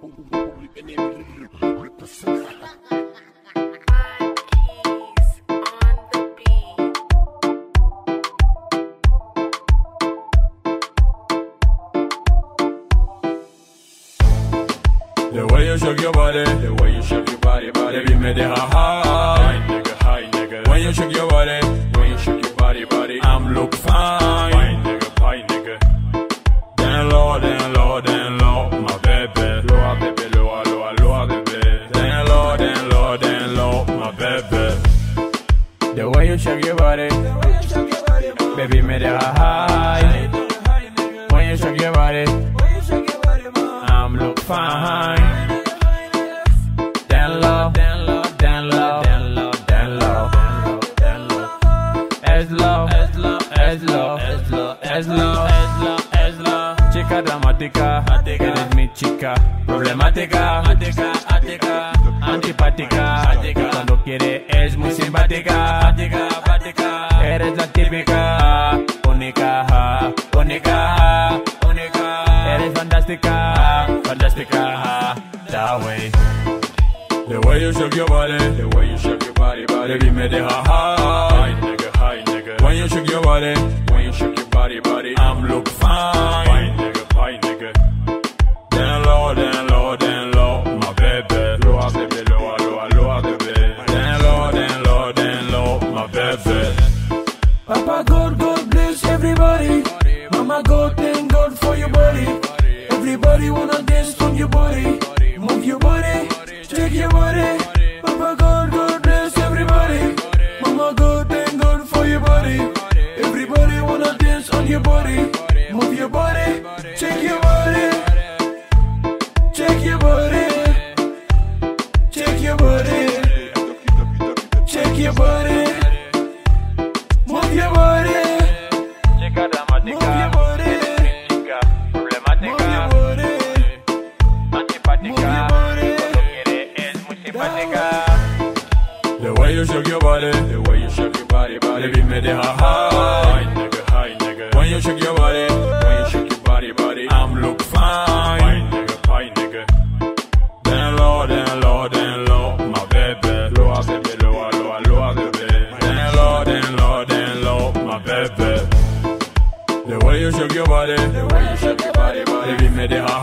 The way you shake your body, the way you shake your body, body, baby, me the high, high, nigga, high, nigga. When you shake your body, when you shake your body, body, I'm look fine, The way you shake your body, baby, me the high. When you shake your body, I'm look fine. Down low, down low, down low, down low, down low, down low. As low, as low, as low, as low, as low, as low, as low. Chica dramática, eres mi chica. Problemática, ática, ática, antipática. Cuando quiere es muy simpática. Eres la típica, única, única, única. Eres fantástica, fantástica. That way. The way you shake your body, the way you shake your body, body, baby, me the high, high, nigga, high, nigga. When you shake your body, when you shake your body, body, I'm look fine, fine, nigga, fine, nigga. Down low, down low, Everybody wanna dance from your body. Move your body, shake your body. Papa God, God bless everybody. Mama God, thank God for your body. Everybody wanna dance on your body. Move your body, shake your body. Shake your body. Muy. The way you shake your body, the way you shake your body, body, baby, me the high, high, nigga, high, nigga. When you shake your body, when you shake your body, body, I'm look fine, fine, nigga, fine, nigga. Down low, down low, down low, my baby. Lower, baby, lower, lower, lower, baby. Down low, down low, down low, my baby. The way you shake your body, the way you shake your body, body, baby, me the high,